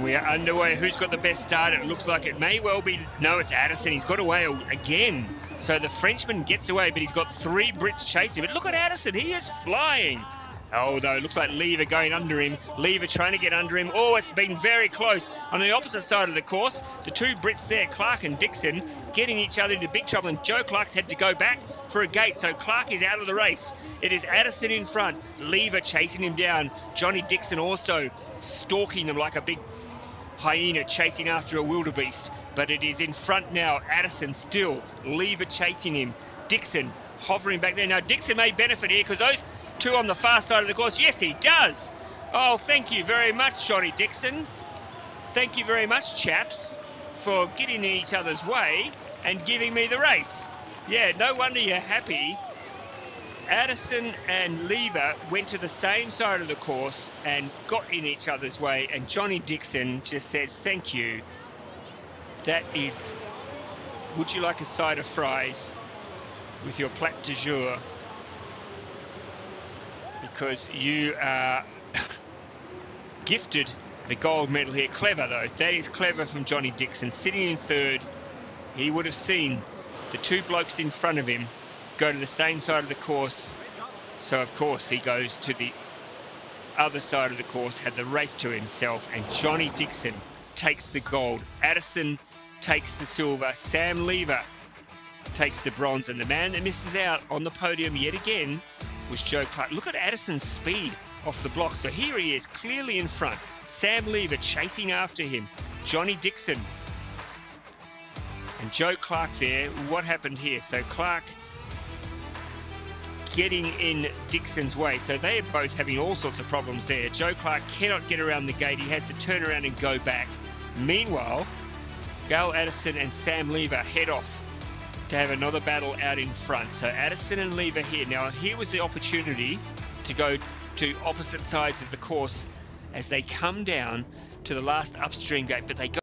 And we are underway. Who's got the best start? It looks like it may well be. No, it's Addison. He's got away again. So the Frenchman gets away, but he's got three Brits chasing him. But look at Addison. He is flying. Oh, though, it looks like Leaver going under him. Leaver trying to get under him. Oh, it's been very close. On the opposite side of the course, the two Brits there, Clarke and Dixon, getting each other into big trouble. And Joe Clarke's had to go back for a gate, so Clarke is out of the race. It is Addison in front, Leaver chasing him down. Johnny Dixon also stalking them like a big hyena chasing after a wildebeest. But it is in front now. Addison still, Leaver chasing him. Dixon hovering back there. Now, Dixon may benefit here because those two on the far side of the course. Yes, he does. Oh, thank you very much, Johnny Dixon. Thank you very much, chaps, for getting in each other's way and giving me the race. Yeah, no wonder you're happy. Addison and Leaver went to the same side of the course and got in each other's way, and Johnny Dixon just says, thank you. That is, would you like a side of fries with your plat de jour? because you are gifted the gold medal here. Clever, though. That is clever from Johnny Dixon. Sitting in third, he would have seen the two blokes in front of him go to the same side of the course. So, of course, he goes to the other side of the course, had the race to himself, and Johnny Dixon takes the gold. Addison takes the silver. Sam Leaver takes the bronze. And the man that misses out on the podium yet again was Joe Clarke. Look at Addison's speed off the block. So here he is, clearly in front. Sam Leaver chasing after him. Johnny Dixon. And Joe Clarke there. What happened here? So Clarke getting in Dixon's way. So they are both having all sorts of problems there. Joe Clarke cannot get around the gate. He has to turn around and go back. Meanwhile, Gail Addison and Sam Leaver head off to have another battle out in front. So Addison and Leaver here. Now, here was the opportunity to go to opposite sides of the course as they come down to the last upstream gate, but they go